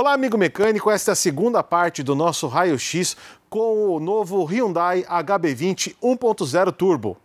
Olá, amigo mecânico. Esta é a segunda parte do nosso raio-x com o novo Hyundai HB20 1.0 Turbo.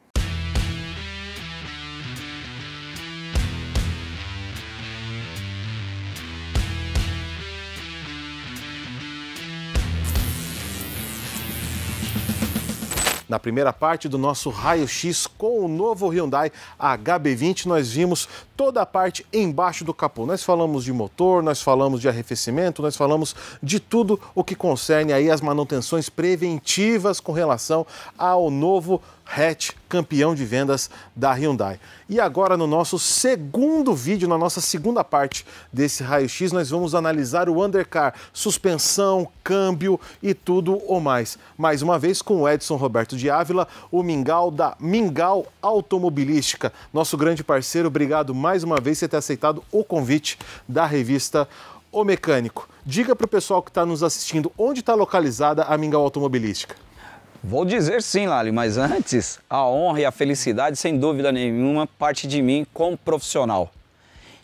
Na primeira parte do nosso raio-x com o novo Hyundai HB20, nós vimos toda a parte embaixo do capô. Nós falamos de motor, nós falamos de arrefecimento, nós falamos de tudo o que concerne aí as manutenções preventivas com relação ao novo hatch campeão de vendas da Hyundai. E agora no nosso segundo vídeo, na nossa segunda parte desse raio-x, nós vamos analisar o undercar, suspensão, câmbio e tudo o mais. Mais uma vez com o Edson Roberto de Ávila, o Mingau da Mingau Automobilística, nosso grande parceiro. Obrigado mais uma vez por ter aceitado o convite da revista O Mecânico. Diga para o pessoal que está nos assistindo onde está localizada a Mingau Automobilística. Vou dizer sim, Lali, mas antes, a honra e a felicidade, sem dúvida nenhuma, parte de mim como profissional.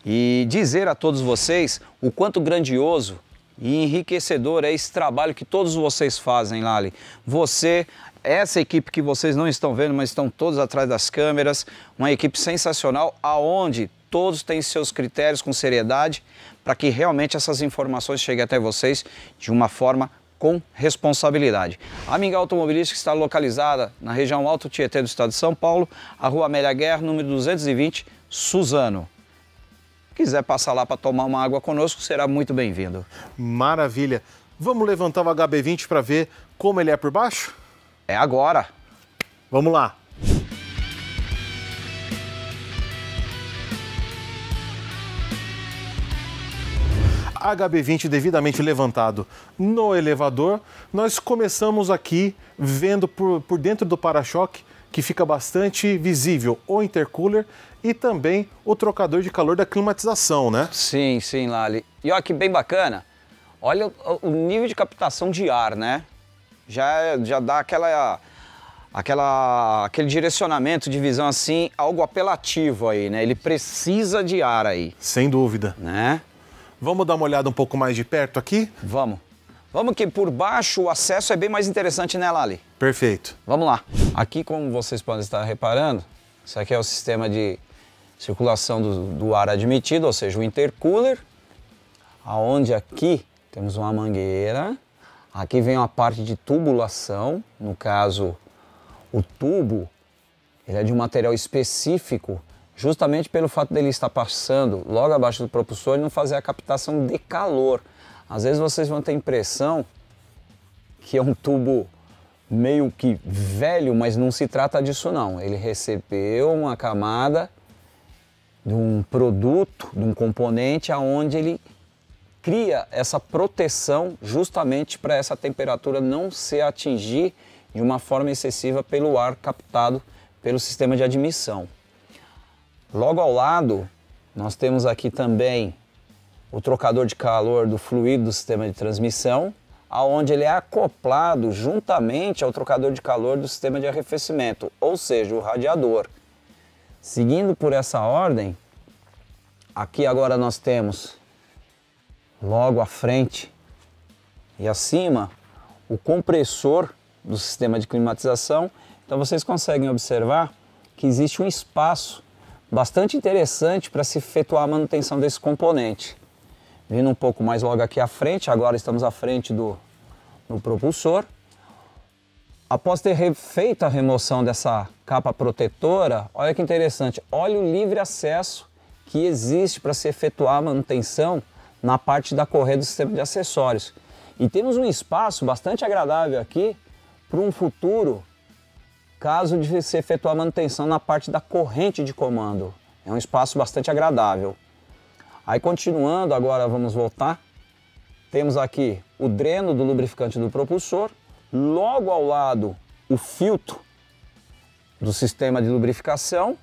E dizer a todos vocês o quanto grandioso e enriquecedor é esse trabalho que todos vocês fazem, Lali. Você, essa equipe que vocês não estão vendo, mas estão todos atrás das câmeras, uma equipe sensacional, aonde todos têm seus critérios com seriedade para que realmente essas informações cheguem até vocês de uma forma com responsabilidade. A Minga Automobilística está localizada na região Alto Tietê do estado de São Paulo, a rua Amélia Guerra, número 220, Suzano. Quiser passar lá para tomar uma água conosco, será muito bem-vindo. Maravilha. Vamos levantar o HB20 para ver como ele é por baixo? É agora. Vamos lá. HB20 devidamente levantado no elevador, nós começamos aqui vendo por, por dentro do para-choque que fica bastante visível o intercooler e também o trocador de calor da climatização, né? Sim, sim, Lali. E olha que bem bacana. Olha o, o nível de captação de ar, né? Já, já dá aquela, aquela, aquele direcionamento de visão assim, algo apelativo aí, né? Ele precisa de ar aí. Sem dúvida. Né? Vamos dar uma olhada um pouco mais de perto aqui? Vamos. Vamos que por baixo o acesso é bem mais interessante, né, Lali? Perfeito. Vamos lá. Aqui, como vocês podem estar reparando, isso aqui é o sistema de circulação do, do ar admitido, ou seja, o intercooler, aonde aqui temos uma mangueira, aqui vem uma parte de tubulação, no caso, o tubo, ele é de um material específico justamente pelo fato dele estar passando logo abaixo do propulsor e não fazer a captação de calor. Às vezes vocês vão ter a impressão que é um tubo meio que velho, mas não se trata disso não. Ele recebeu uma camada de um produto, de um componente aonde ele cria essa proteção justamente para essa temperatura não se atingir de uma forma excessiva pelo ar captado pelo sistema de admissão. Logo ao lado, nós temos aqui também o trocador de calor do fluido do sistema de transmissão, aonde ele é acoplado juntamente ao trocador de calor do sistema de arrefecimento, ou seja, o radiador. Seguindo por essa ordem, aqui agora nós temos logo à frente e acima o compressor do sistema de climatização. Então vocês conseguem observar que existe um espaço bastante interessante para se efetuar a manutenção desse componente. Vindo um pouco mais logo aqui à frente, agora estamos à frente do, do propulsor. Após ter feito a remoção dessa capa protetora, olha que interessante, olha o livre acesso que existe para se efetuar a manutenção na parte da correia do sistema de acessórios. E temos um espaço bastante agradável aqui para um futuro caso de se efetuar manutenção na parte da corrente de comando. É um espaço bastante agradável. Aí continuando, agora vamos voltar. Temos aqui o dreno do lubrificante do propulsor, logo ao lado o filtro do sistema de lubrificação.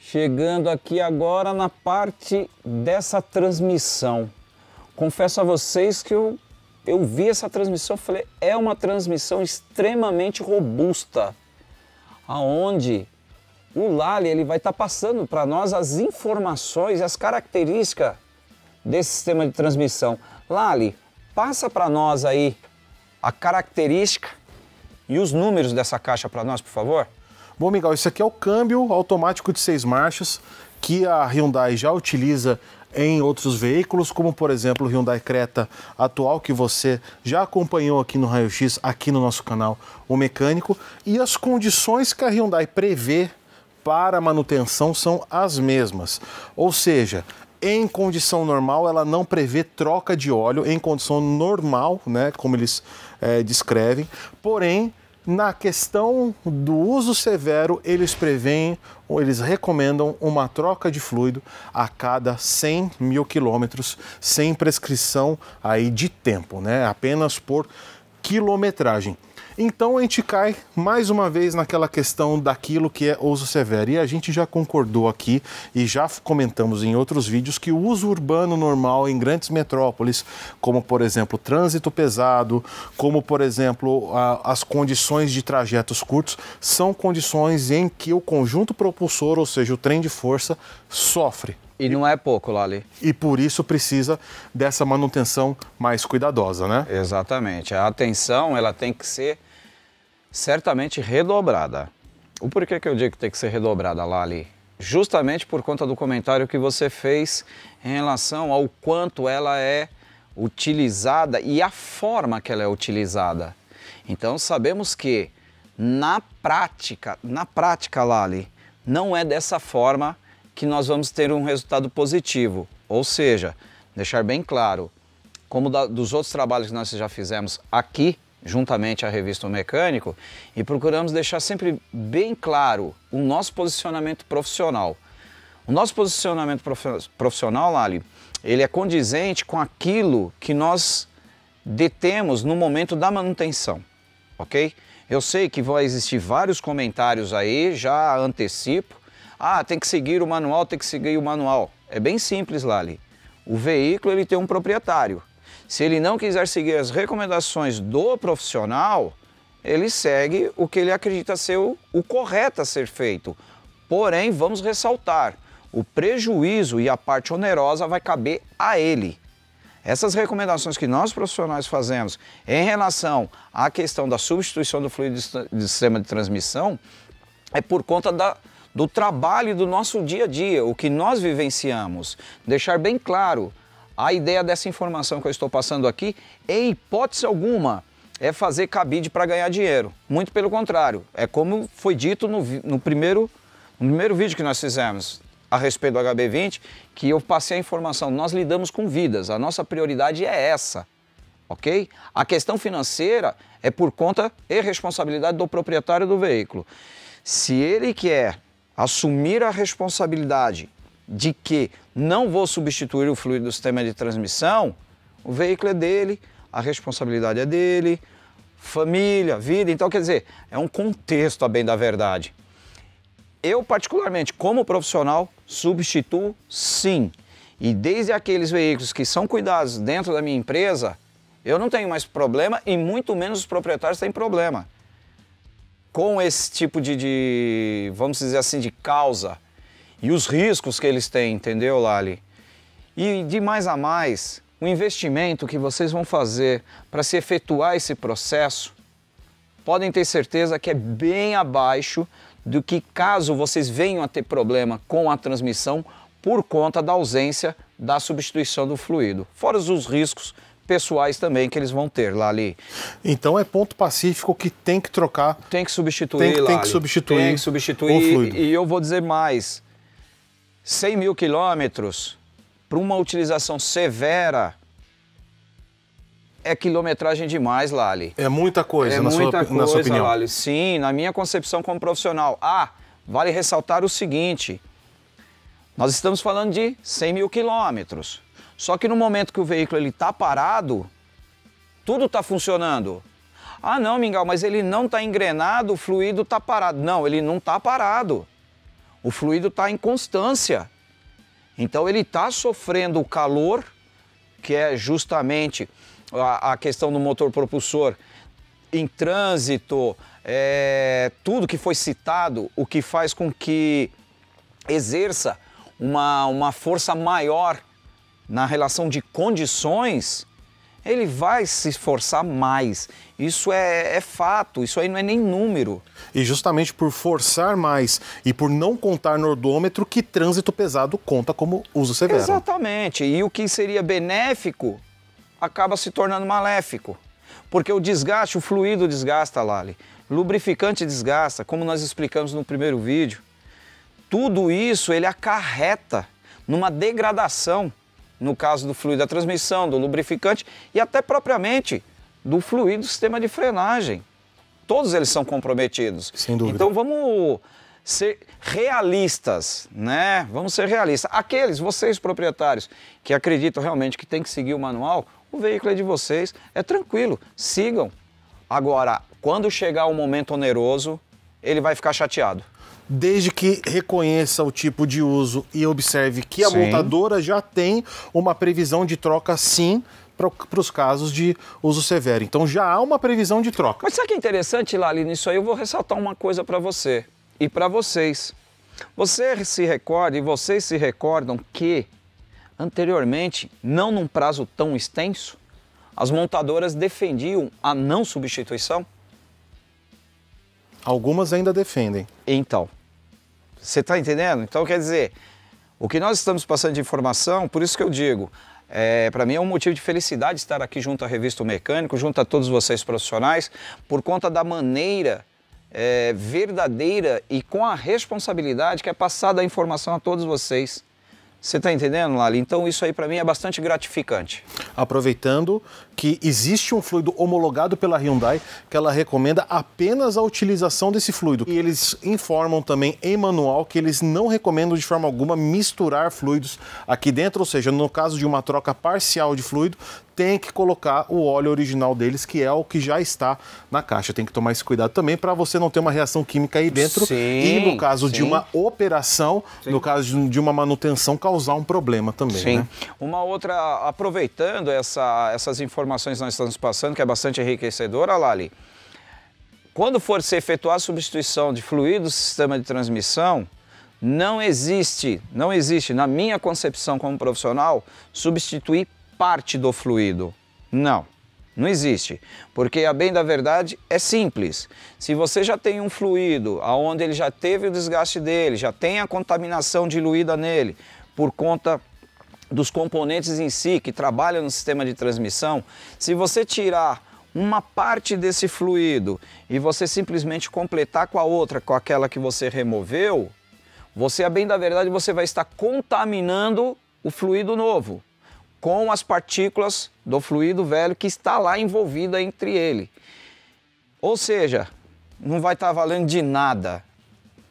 Chegando aqui agora na parte dessa transmissão. Confesso a vocês que eu eu vi essa transmissão, falei, é uma transmissão extremamente robusta, aonde o Lali ele vai estar tá passando para nós as informações, as características desse sistema de transmissão. Lali, passa para nós aí a característica e os números dessa caixa para nós, por favor. Bom, Miguel, isso aqui é o câmbio automático de seis marchas que a Hyundai já utiliza em outros veículos, como por exemplo o Hyundai Creta atual, que você já acompanhou aqui no Raio X, aqui no nosso canal, o mecânico, e as condições que a Hyundai prevê para manutenção são as mesmas. Ou seja, em condição normal, ela não prevê troca de óleo em condição normal, né, como eles é, descrevem. Porém, na questão do uso severo, eles preveem ou eles recomendam uma troca de fluido a cada 100 mil quilômetros, sem prescrição aí de tempo, né? Apenas por quilometragem. Então a gente cai mais uma vez naquela questão daquilo que é uso severo. E a gente já concordou aqui e já comentamos em outros vídeos que o uso urbano normal em grandes metrópoles, como por exemplo trânsito pesado, como por exemplo a, as condições de trajetos curtos, são condições em que o conjunto propulsor, ou seja, o trem de força, sofre. E não é pouco, Lali. E por isso precisa dessa manutenção mais cuidadosa, né? Exatamente. A atenção ela tem que ser certamente redobrada. O porquê que eu digo que tem que ser redobrada, Lali? Justamente por conta do comentário que você fez em relação ao quanto ela é utilizada e a forma que ela é utilizada. Então sabemos que na prática, na prática, Lali, não é dessa forma que nós vamos ter um resultado positivo. Ou seja, deixar bem claro, como da, dos outros trabalhos que nós já fizemos aqui, juntamente à revista O Mecânico, e procuramos deixar sempre bem claro o nosso posicionamento profissional. O nosso posicionamento profissional, Lali, ele é condizente com aquilo que nós detemos no momento da manutenção, ok? Eu sei que vão existir vários comentários aí, já antecipo, ah, tem que seguir o manual, tem que seguir o manual. É bem simples, Lali. O veículo ele tem um proprietário. Se ele não quiser seguir as recomendações do profissional, ele segue o que ele acredita ser o, o correto a ser feito. Porém, vamos ressaltar, o prejuízo e a parte onerosa vai caber a ele. Essas recomendações que nós profissionais fazemos em relação à questão da substituição do fluido de sistema de transmissão é por conta da, do trabalho do nosso dia a dia, o que nós vivenciamos. Deixar bem claro, a ideia dessa informação que eu estou passando aqui, em hipótese alguma, é fazer cabide para ganhar dinheiro. Muito pelo contrário, é como foi dito no, no, primeiro, no primeiro vídeo que nós fizemos a respeito do HB20, que eu passei a informação. Nós lidamos com vidas, a nossa prioridade é essa, ok? A questão financeira é por conta e responsabilidade do proprietário do veículo. Se ele quer assumir a responsabilidade de que não vou substituir o fluido do sistema de transmissão, o veículo é dele, a responsabilidade é dele, família, vida. Então, quer dizer, é um contexto a bem da verdade. Eu, particularmente, como profissional, substituo sim. E desde aqueles veículos que são cuidados dentro da minha empresa, eu não tenho mais problema e muito menos os proprietários têm problema com esse tipo de, de, vamos dizer assim, de causa e os riscos que eles têm, entendeu, Lali? E de mais a mais, o investimento que vocês vão fazer para se efetuar esse processo, podem ter certeza que é bem abaixo do que caso vocês venham a ter problema com a transmissão por conta da ausência da substituição do fluido, fora os riscos pessoais também que eles vão ter lá ali. Então é ponto pacífico que tem que trocar. Tem que substituir tem, lá. Tem que substituir. Tem que substituir. O fluido. E, e eu vou dizer mais: 100 mil quilômetros para uma utilização severa é quilometragem demais, Lali. É muita coisa, é na, muita sua, coisa, na sua opinião. Lali. Sim, na minha concepção como profissional. Ah, vale ressaltar o seguinte: nós estamos falando de 100 mil quilômetros. Só que no momento que o veículo está parado, tudo está funcionando. Ah, não, Mingau, mas ele não está engrenado, o fluido está parado. Não, ele não está parado. O fluido está em constância. Então ele está sofrendo o calor, que é justamente a, a, questão do motor propulsor em trânsito, é, tudo que foi citado, o que faz com que exerça uma, uma força maior na relação de condições, ele vai se esforçar mais. Isso é, é, fato, isso aí não é nem número. E justamente por forçar mais e por não contar no odômetro que trânsito pesado conta como uso severo. Exatamente. E o que seria benéfico acaba se tornando maléfico. Porque o desgaste, o fluido desgasta, Lali. Lubrificante desgasta, como nós explicamos no primeiro vídeo. Tudo isso ele acarreta numa degradação no caso do fluido da transmissão, do lubrificante e até propriamente do fluido do sistema de frenagem. Todos eles são comprometidos. Sem dúvida. Então vamos ser realistas, né? Vamos ser realistas. Aqueles, vocês proprietários, que acreditam realmente que tem que seguir o manual, o veículo é de vocês, é tranquilo, sigam. Agora, quando chegar o momento oneroso, ele vai ficar chateado desde que reconheça o tipo de uso e observe que a sim. montadora já tem uma previsão de troca sim para os casos de uso severo. Então já há uma previsão de troca. Mas sabe que é interessante, Lali, nisso aí eu vou ressaltar uma coisa para você e para vocês. Você se recorda e vocês se recordam que anteriormente, não num prazo tão extenso, as montadoras defendiam a não substituição? Algumas ainda defendem. Então, você está entendendo? Então, quer dizer, o que nós estamos passando de informação, por isso que eu digo, é, para mim é um motivo de felicidade estar aqui junto à Revista Mecânico, junto a todos vocês profissionais, por conta da maneira é, verdadeira e com a responsabilidade que é passada a informação a todos vocês. Você está entendendo, Lali? Então isso aí para mim é bastante gratificante. Aproveitando que existe um fluido homologado pela Hyundai que ela recomenda apenas a utilização desse fluido. E eles informam também em manual que eles não recomendam de forma alguma misturar fluidos aqui dentro, ou seja, no caso de uma troca parcial de fluido, tem que colocar o óleo original deles, que é o que já está na caixa. Tem que tomar esse cuidado também para você não ter uma reação química aí dentro sim, e no caso sim. de uma operação, sim. no caso de uma manutenção, causar um problema também. Sim. Né? Uma outra, aproveitando essa, essas informações que nós estamos passando, que é bastante enriquecedora, Lali, quando for se efetuar a substituição de fluido do sistema de transmissão, não existe, não existe, na minha concepção como profissional, substituir parte do fluido. Não, não existe. Porque a bem da verdade é simples. Se você já tem um fluido onde ele já teve o desgaste dele, já tem a contaminação diluída nele, por conta dos componentes em si que trabalham no sistema de transmissão, se você tirar uma parte desse fluido e você simplesmente completar com a outra, com aquela que você removeu, você, a bem da verdade, você vai estar contaminando o fluido novo com as partículas do fluido velho que está lá envolvida entre ele. Ou seja, não vai estar valendo de nada.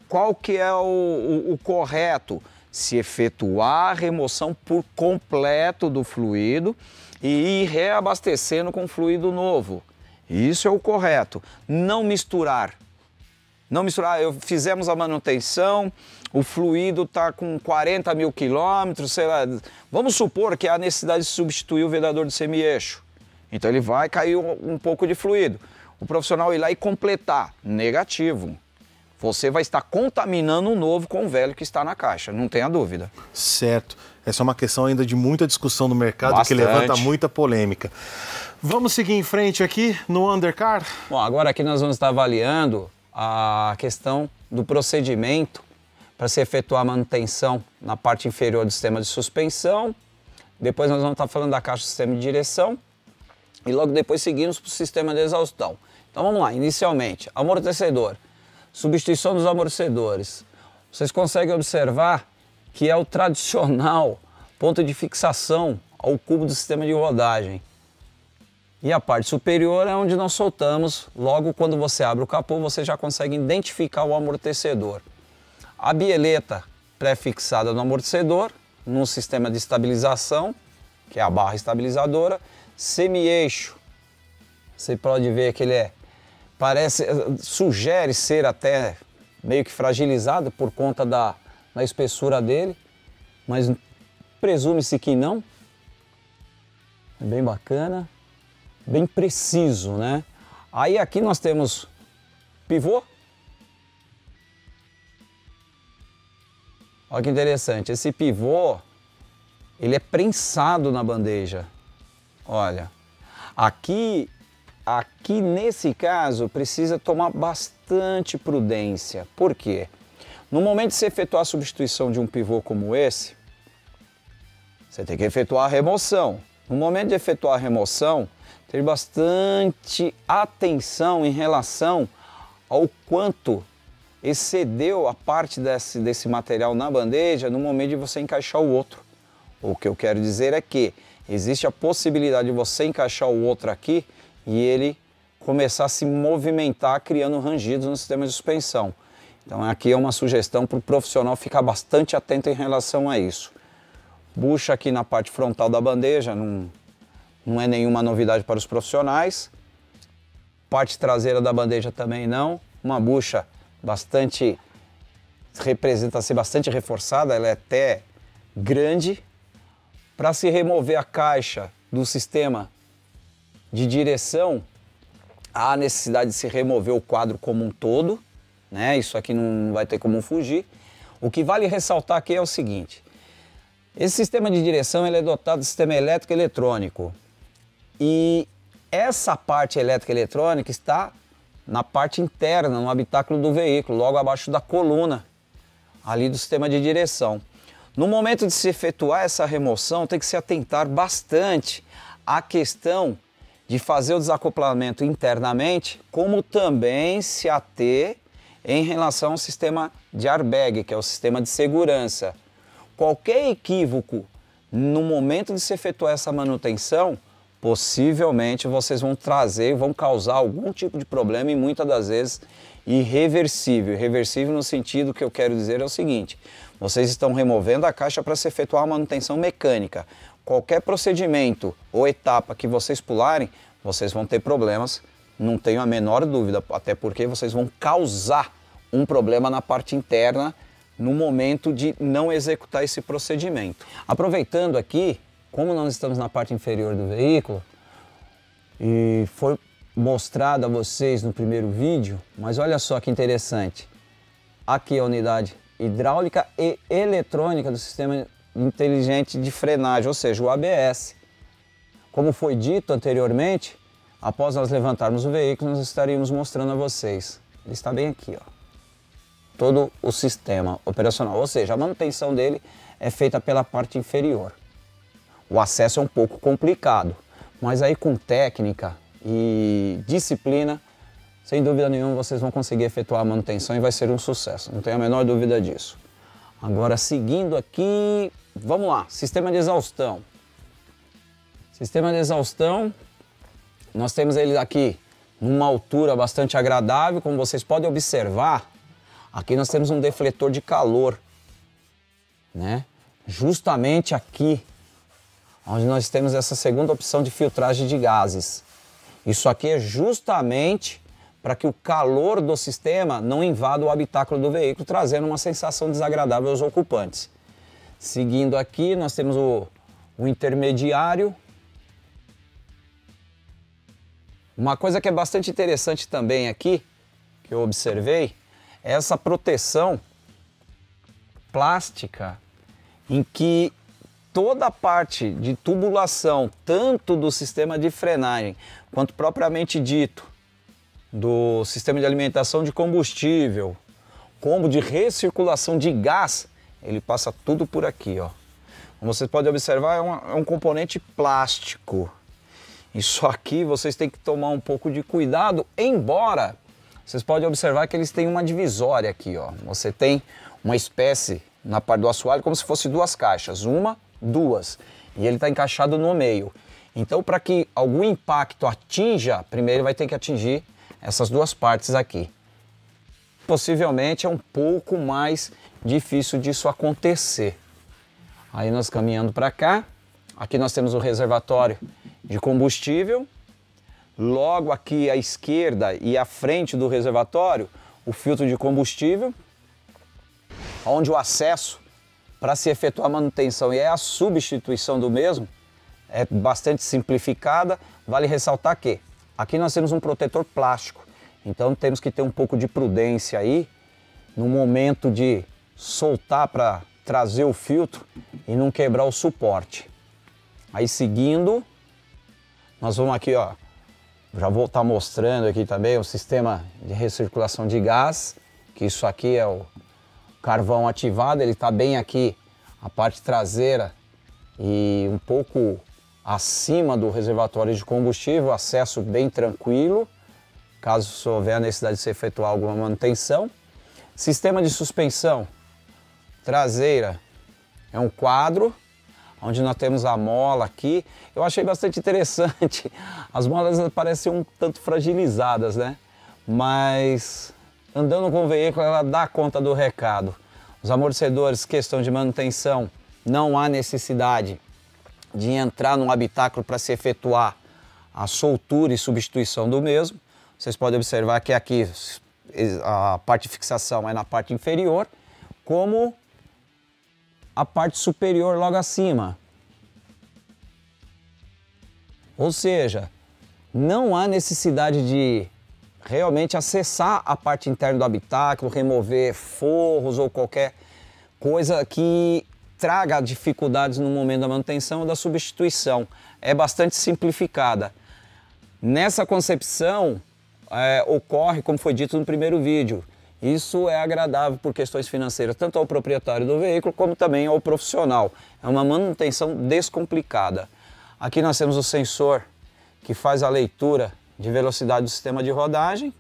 Qual que é o, o, o correto? Se efetuar a remoção por completo do fluido e ir reabastecendo com fluido novo. Isso é o correto. Não misturar. Não misturar. Eu, fizemos a manutenção, o fluido está com 40 mil quilômetros, sei lá. Vamos supor que há necessidade de substituir o vedador de semi-eixo. Então ele vai cair um, um pouco de fluido. O profissional ir lá e completar. Negativo. Você vai estar contaminando o novo com o velho que está na caixa, não tenha dúvida. Certo. Essa é uma questão ainda de muita discussão no mercado Bastante. que levanta muita polêmica. Vamos seguir em frente aqui no undercar? Bom, agora aqui nós vamos estar avaliando a questão do procedimento para se efetuar a manutenção na parte inferior do sistema de suspensão. Depois nós vamos estar falando da caixa do sistema de direção e logo depois seguimos para o sistema de exaustão. Então vamos lá, inicialmente, amortecedor, substituição dos amortecedores. Vocês conseguem observar que é o tradicional ponto de fixação ao cubo do sistema de rodagem. E a parte superior é onde nós soltamos, logo quando você abre o capô, você já consegue identificar o amortecedor a bieleta pré-fixada no amortecedor, num sistema de estabilização, que é a barra estabilizadora, semi-eixo. Você pode ver que ele é parece sugere ser até meio que fragilizado por conta da, da espessura dele, mas presume-se que não. É bem bacana, bem preciso, né? Aí aqui nós temos pivô, Olha que interessante, esse pivô, ele é prensado na bandeja. Olha, aqui, aqui nesse caso precisa tomar bastante prudência. Por quê? No momento de se efetuar a substituição de um pivô como esse, você tem que efetuar a remoção. No momento de efetuar a remoção, ter bastante atenção em relação ao quanto excedeu a parte desse, desse material na bandeja no momento de você encaixar o outro. O que eu quero dizer é que existe a possibilidade de você encaixar o outro aqui e ele começar a se movimentar criando rangidos no sistema de suspensão. Então aqui é uma sugestão para o profissional ficar bastante atento em relação a isso. Bucha aqui na parte frontal da bandeja, não, não é nenhuma novidade para os profissionais. Parte traseira da bandeja também não. Uma bucha bastante representa ser bastante reforçada, ela é até grande, para se remover a caixa do sistema de direção, há necessidade de se remover o quadro como um todo, né? Isso aqui não vai ter como fugir. O que vale ressaltar aqui é o seguinte: esse sistema de direção ele é dotado de sistema elétrico e eletrônico. E essa parte elétrica eletrônica está na parte interna, no habitáculo do veículo, logo abaixo da coluna ali do sistema de direção. No momento de se efetuar essa remoção, tem que se atentar bastante à questão de fazer o desacoplamento internamente, como também se ater em relação ao sistema de airbag, que é o sistema de segurança. Qualquer equívoco no momento de se efetuar essa manutenção, possivelmente vocês vão trazer, vão causar algum tipo de problema e muitas das vezes irreversível. Irreversível no sentido que eu quero dizer é o seguinte: vocês estão removendo a caixa para se efetuar a manutenção mecânica. Qualquer procedimento ou etapa que vocês pularem, vocês vão ter problemas, não tenho a menor dúvida, até porque vocês vão causar um problema na parte interna no momento de não executar esse procedimento. Aproveitando aqui, como nós estamos na parte inferior do veículo, e foi mostrado a vocês no primeiro vídeo, mas olha só que interessante. Aqui a unidade hidráulica e eletrônica do sistema inteligente de frenagem, ou seja, o ABS. Como foi dito anteriormente, após nós levantarmos o veículo, nós estaríamos mostrando a vocês. Ele está bem aqui, ó. Todo o sistema operacional, ou seja, a manutenção dele é feita pela parte inferior. O acesso é um pouco complicado, mas aí com técnica e disciplina sem dúvida nenhuma vocês vão conseguir efetuar a manutenção e vai ser um sucesso, não tenho a menor dúvida disso. Agora, seguindo aqui, vamos lá, sistema de exaustão. Sistema de exaustão, nós temos ele aqui numa altura bastante agradável, como vocês podem observar, aqui nós temos um defletor de calor, né? Justamente aqui, onde nós temos essa segunda opção de filtragem de gases. Isso aqui é justamente para que o calor do sistema não invada o habitáculo do veículo, trazendo uma sensação desagradável aos ocupantes. Seguindo aqui, nós temos o, o intermediário. Uma coisa que é bastante interessante também aqui, que eu observei, é essa proteção plástica em que toda a parte de tubulação, tanto do sistema de frenagem quanto propriamente dito do sistema de alimentação de combustível, como de recirculação de gás, ele passa tudo por aqui, ó. Como vocês podem observar, é, é um componente plástico. Isso aqui vocês têm que tomar um pouco de cuidado, embora vocês podem observar que eles têm uma divisória aqui, ó. Você tem uma espécie na parte do assoalho como se fosse duas caixas, uma, duas, e ele está encaixado no meio. Então, para que algum impacto atinja, primeiro vai ter que atingir essas duas partes aqui. Possivelmente é um pouco mais difícil disso acontecer. Aí nós caminhando para cá, aqui nós temos o reservatório de combustível. Logo aqui à esquerda e à frente do reservatório, o filtro de combustível, onde o acesso para se efetuar a manutenção e a substituição do mesmo é bastante simplificada. Vale ressaltar que Aqui nós temos um protetor plástico, então temos que ter um pouco de prudência aí no momento de soltar para trazer o filtro e não quebrar o suporte. Aí seguindo, nós vamos aqui, ó, já vou estar tá mostrando aqui também o sistema de recirculação de gás, que isso aqui é o carvão ativado, ele está bem aqui, a parte traseira e um pouco acima do reservatório de combustível, acesso bem tranquilo, caso houver a necessidade de se efetuar alguma manutenção. Sistema de suspensão traseira é um quadro onde nós temos a mola aqui. Eu achei bastante interessante. As molas parecem um tanto fragilizadas, né? Mas andando com o veículo ela dá conta do recado. Os amortecedores, questão de manutenção, não há necessidade de entrar num habitáculo para se efetuar a soltura e substituição do mesmo. Vocês podem observar que aqui a parte de fixação é na parte inferior, como a parte superior logo acima. Ou seja, não há necessidade de realmente acessar a parte interna do habitáculo, remover forros ou qualquer coisa que traga dificuldades no momento da manutenção ou da substituição. É bastante simplificada. Nessa concepção, é, ocorre, como foi dito no primeiro vídeo, isso é agradável por questões financeiras, tanto ao proprietário do veículo como também ao profissional. É uma manutenção descomplicada. Aqui nós temos o sensor que faz a leitura de velocidade do sistema de rodagem,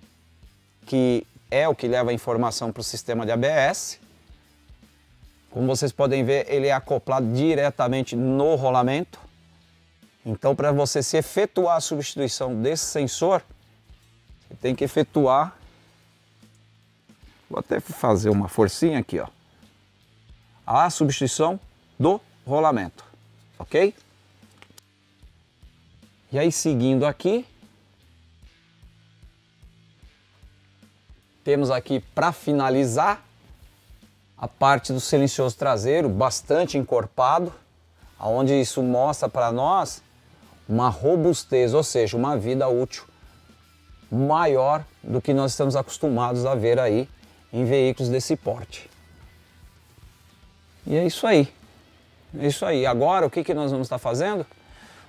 que é o que leva a informação para o sistema de ABS. Como vocês podem ver, ele é acoplado diretamente no rolamento. Então, para você se efetuar a substituição desse sensor, você tem que efetuar Vou até fazer uma forcinha aqui, ó. A substituição do rolamento, ok? E aí, seguindo aqui, temos aqui para finalizar a parte do silencioso traseiro, bastante encorpado, aonde isso mostra para nós uma robustez, ou seja, uma vida útil maior do que nós estamos acostumados a ver aí em veículos desse porte. E é isso aí. É isso aí. Agora, o que, que nós vamos estar fazendo?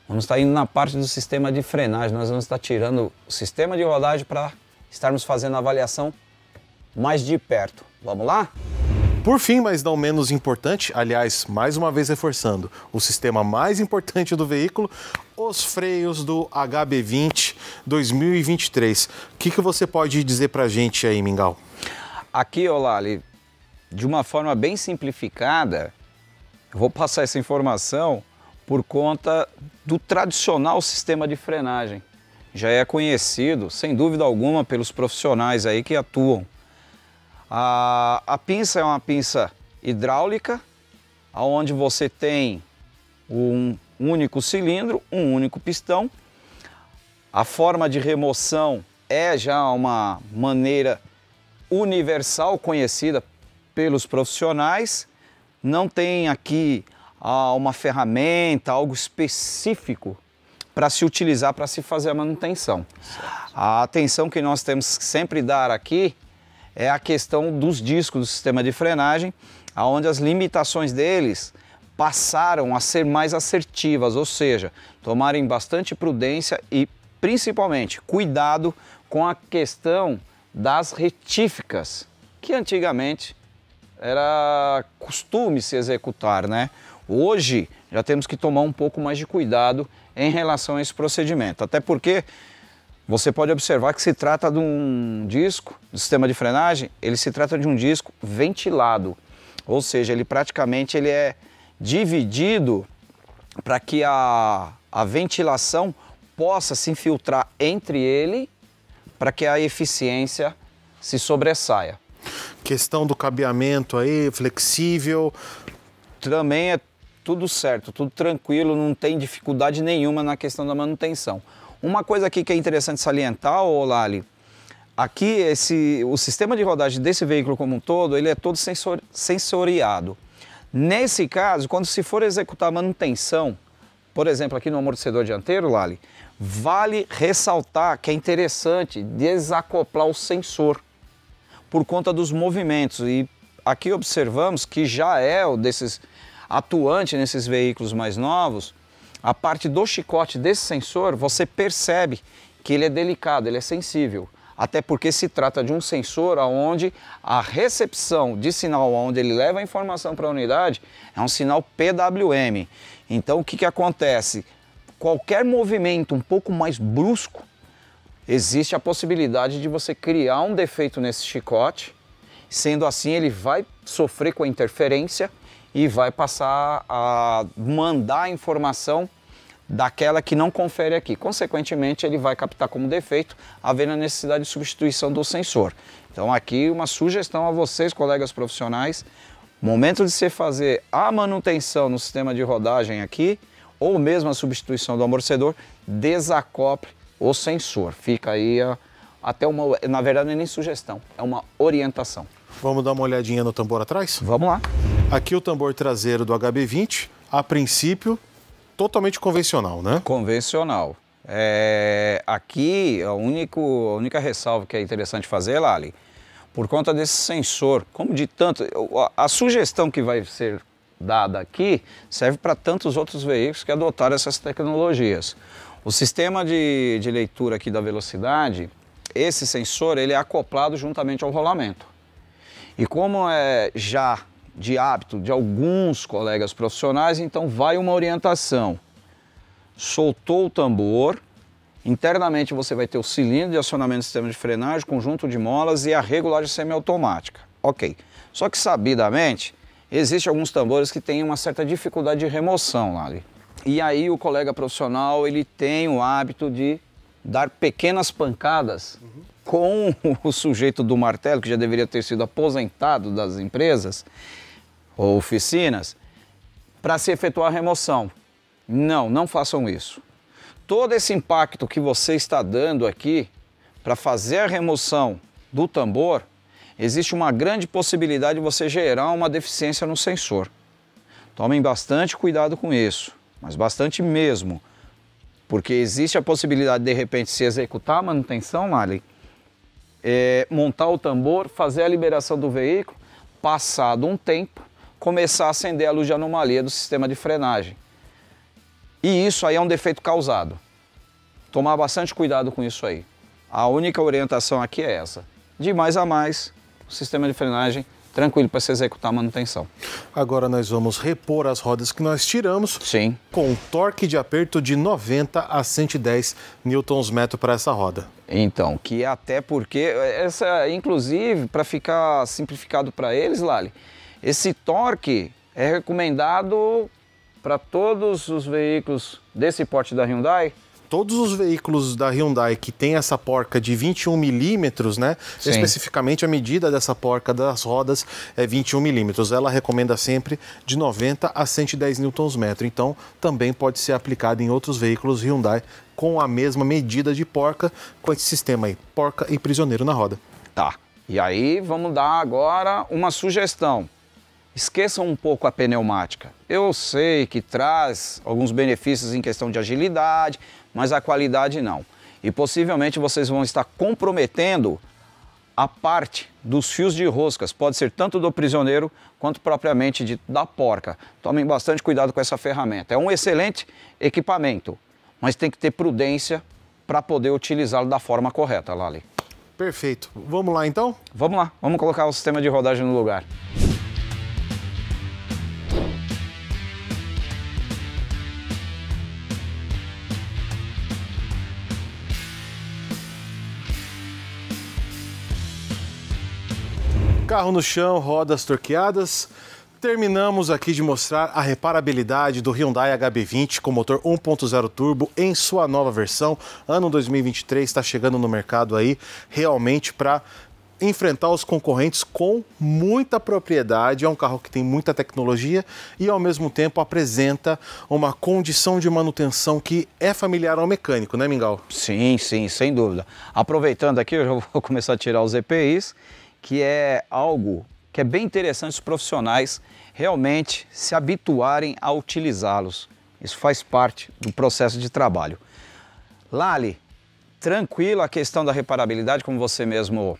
Vamos estar indo na parte do sistema de frenagem. Nós vamos estar tirando o sistema de rodagem para estarmos fazendo a avaliação mais de perto. Vamos lá? Por fim, mas não menos importante, aliás, mais uma vez reforçando, o sistema mais importante do veículo, os freios do HB20 2023. O que, que você pode dizer para a gente aí, Mingau? Aqui, Olali, de uma forma bem simplificada, eu vou passar essa informação por conta do tradicional sistema de frenagem. Já é conhecido, sem dúvida alguma, pelos profissionais aí que atuam. A, a pinça é uma pinça hidráulica, onde você tem um único cilindro, um único pistão. A forma de remoção é já uma maneira universal conhecida pelos profissionais, não tem aqui ah, uma ferramenta, algo específico para se utilizar para se fazer a manutenção. A atenção que nós temos que sempre dar aqui é a questão dos discos do sistema de frenagem, aonde as limitações deles passaram a ser mais assertivas, ou seja, tomarem bastante prudência e principalmente cuidado com a questão das retíficas, que antigamente era costume se executar, né? Hoje já temos que tomar um pouco mais de cuidado em relação a esse procedimento, até porque você pode observar que se trata de um disco, do sistema de frenagem, ele se trata de um disco ventilado, ou seja, ele praticamente ele é dividido para que a, a ventilação possa se infiltrar entre ele para que a eficiência se sobressaia. Questão do cabeamento aí, flexível. Também é tudo certo, tudo tranquilo, não tem dificuldade nenhuma na questão da manutenção. Uma coisa aqui que é interessante salientar, Lali, aqui esse, o sistema de rodagem desse veículo como um todo, ele é todo sensor, sensoriado. Nesse caso, quando se for executar manutenção, por exemplo, aqui no amortecedor dianteiro, Lali, Vale ressaltar que é interessante desacoplar o sensor por conta dos movimentos e aqui observamos que já é o desses atuante nesses veículos mais novos, a parte do chicote desse sensor, você percebe que ele é delicado, ele é sensível. Até porque se trata de um sensor onde a recepção de sinal, onde ele leva a informação para a unidade, é um sinal PWM. Então o que, que acontece? Qualquer movimento um pouco mais brusco, existe a possibilidade de você criar um defeito nesse chicote. Sendo assim, ele vai sofrer com a interferência e vai passar a mandar a informação daquela que não confere aqui. Consequentemente, ele vai captar como defeito, havendo a necessidade de substituição do sensor. Então, aqui uma sugestão a vocês, colegas profissionais, momento de você fazer a manutenção no sistema de rodagem aqui, ou mesmo a substituição do amortecedor, desacople o sensor. Fica aí a, até uma, na verdade não é nem sugestão, é uma orientação. Vamos dar uma olhadinha no tambor atrás? Vamos lá. Aqui o tambor traseiro do HB20, a princípio, totalmente convencional, né? Convencional. É, aqui, a, único, a única ressalva que é interessante fazer, Lali, por conta desse sensor, como de tanto. A, a sugestão que vai ser dada aqui serve para tantos outros veículos que adotaram essas tecnologias. O sistema de, de leitura aqui da velocidade, esse sensor, ele é acoplado juntamente ao rolamento. E como é já de hábito de alguns colegas profissionais, então vai uma orientação. Soltou o tambor, internamente você vai ter o cilindro de acionamento do sistema de frenagem, conjunto de molas e a regulagem semiautomática. Ok. Só que sabidamente, existem alguns tambores que têm uma certa dificuldade de remoção lá ali. E aí o colega profissional, ele tem o hábito de dar pequenas pancadas uhum com o sujeito do martelo, que já deveria ter sido aposentado das empresas ou oficinas, para se efetuar a remoção. Não, não façam isso. Todo esse impacto que você está dando aqui para fazer a remoção do tambor, existe uma grande possibilidade de você gerar uma deficiência no sensor. Tomem bastante cuidado com isso, mas bastante mesmo, porque existe a possibilidade de, de repente se executar a manutenção, Mali, é, montar o tambor, fazer a liberação do veículo, passado um tempo, começar a acender a luz de anomalia do sistema de frenagem. E isso aí é um defeito causado. Tomar bastante cuidado com isso aí. A única orientação aqui é essa. De mais a mais, o sistema de frenagem tranquilo para se executar a manutenção. Agora nós vamos repor as rodas que nós tiramos Sim. com um torque de aperto de 90 a 110 newtons-metro para essa roda. Então, que até porque, essa, inclusive, para ficar simplificado para eles, Lali, esse torque é recomendado para todos os veículos desse porte da Hyundai todos os veículos da Hyundai que tem essa porca de 21 milímetros, né? Sim. Especificamente a medida dessa porca das rodas é 21 milímetros. Ela recomenda sempre de 90 a 110 Nm. Então também pode ser aplicado em outros veículos Hyundai com a mesma medida de porca, com esse sistema aí, porca e prisioneiro na roda. Tá. E aí vamos dar agora uma sugestão. Esqueçam um pouco a pneumática. Eu sei que traz alguns benefícios em questão de agilidade, mas a qualidade não. E possivelmente vocês vão estar comprometendo a parte dos fios de roscas, pode ser tanto do prisioneiro quanto propriamente de, da porca. Tomem bastante cuidado com essa ferramenta. É um excelente equipamento, mas tem que ter prudência para poder utilizá-lo da forma correta, Lali. Perfeito. Vamos lá então? Vamos lá, vamos colocar o sistema de rodagem no lugar. Carro no chão, rodas torqueadas. Terminamos aqui de mostrar a reparabilidade do Hyundai HB20 com motor 1.0 turbo em sua nova versão. Ano 2023 está chegando no mercado aí realmente para enfrentar os concorrentes com muita propriedade. É um carro que tem muita tecnologia e, ao mesmo tempo, apresenta uma condição de manutenção que é familiar ao mecânico, né, Mingau? Sim, sim, sem dúvida. Aproveitando aqui, eu já vou começar a tirar os EPIs que é algo que é bem interessante os profissionais realmente se habituarem a utilizá-los. Isso faz parte do processo de trabalho. Lali, tranquilo a questão da reparabilidade, como você mesmo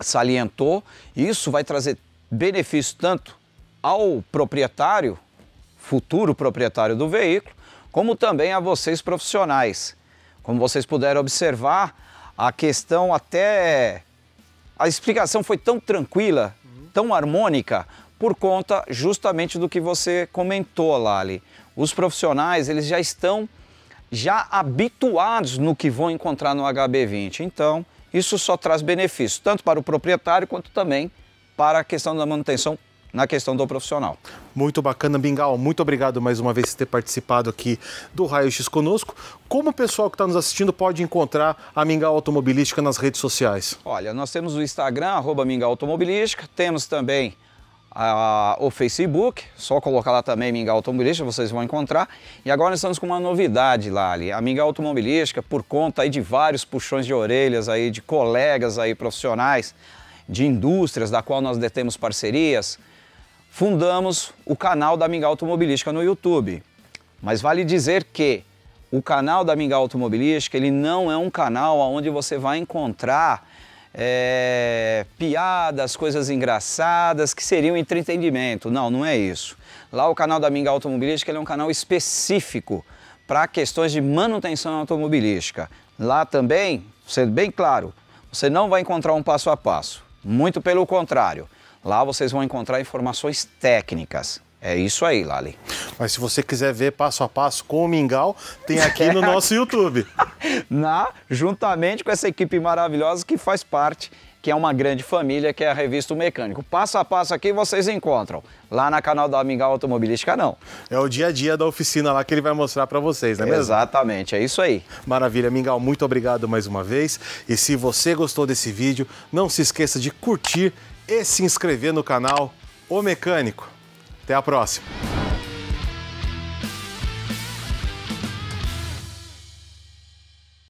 salientou, isso vai trazer benefício tanto ao proprietário, futuro proprietário do veículo, como também a vocês profissionais. Como vocês puderam observar, a questão até. A explicação foi tão tranquila, tão harmônica, por conta justamente do que você comentou, Lali. Os profissionais, eles já estão já habituados no que vão encontrar no HB20. Então, isso só traz benefícios, tanto para o proprietário quanto também para a questão da manutenção na questão do profissional. Muito bacana, Bingal. Muito obrigado mais uma vez por ter participado aqui do Raio X conosco. Como o pessoal que está nos assistindo pode encontrar a Mingal Automobilística nas redes sociais? Olha, nós temos o Instagram, arroba Mingal Automobilística, temos também a, o Facebook, só colocar lá também Mingal Automobilística, vocês vão encontrar. E agora nós estamos com uma novidade lá ali, a Mingal Automobilística, por conta aí de vários puxões de orelhas aí de colegas aí profissionais, de indústrias da qual nós detemos parcerias, fundamos o canal da Mingal Automobilística no YouTube. Mas vale dizer que o canal da Mingal Automobilística, ele não é um canal onde você vai encontrar é, piadas, coisas engraçadas que seriam entretenimento. Não, não é isso. Lá o canal da Minga Automobilística é um canal específico para questões de manutenção automobilística. Lá também, sendo bem claro, você não vai encontrar um passo a passo. Muito pelo contrário. Lá vocês vão encontrar informações técnicas. É isso aí, Lali. Mas se você quiser ver passo a passo com o Mingau, tem aqui no nosso YouTube. Na, juntamente com essa equipe maravilhosa que faz parte, que é uma grande família, que é a revista o Mecânico. Passo a passo aqui vocês encontram. Lá na canal da Mingau Automobilística, não. É o dia a dia da oficina lá que ele vai mostrar para vocês, não é mesmo? Exatamente, é isso aí. Maravilha, Mingau, muito obrigado mais uma vez. E se você gostou desse vídeo, não se esqueça de curtir e se inscrever no canal O Mecânico. Até a próxima.